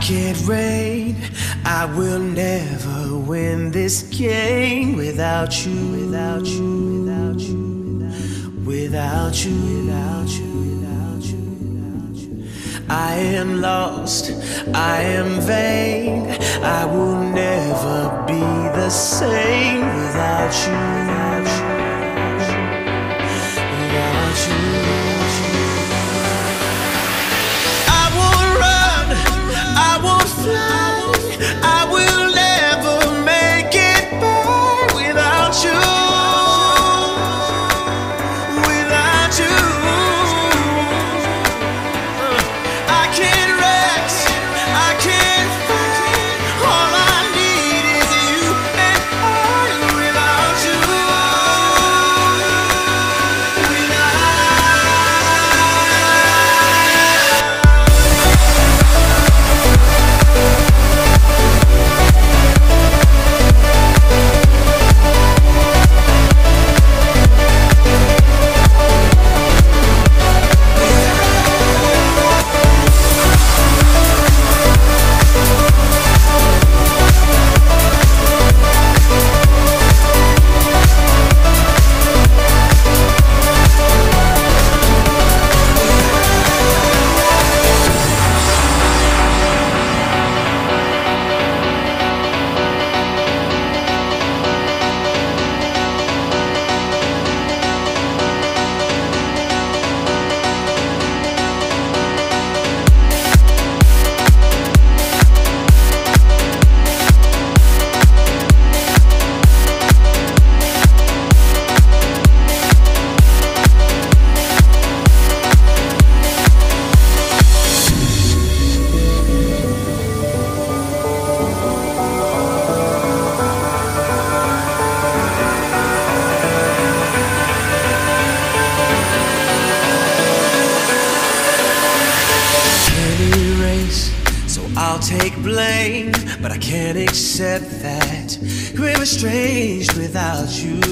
I can't reign. I will never win this game without you, without you, without you, without you, without you, without you, without you. I am lost. I am vain. I will never be the same without you, without you, take blame. But I can't accept that we're estranged without. Without you.